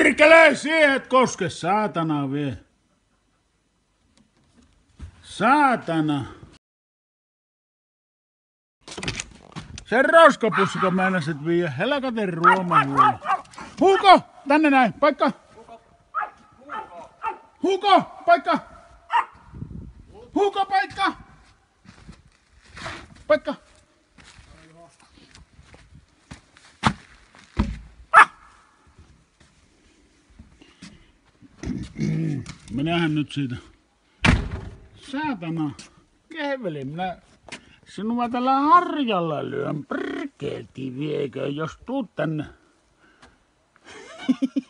Perkele, siihen et koske, saatana vie. Saatana. Se roskapussiko meinasit viiä helkaten ruomahuoli. Huuko, tänne näin, paikka. Huuko, paikka. Huuko, paikka. Paikka. Minähän nyt siitä. Saatana. Kehveli, minä sinua tällä harjalla lyön. Perkelti viekö, jos tuut tänne.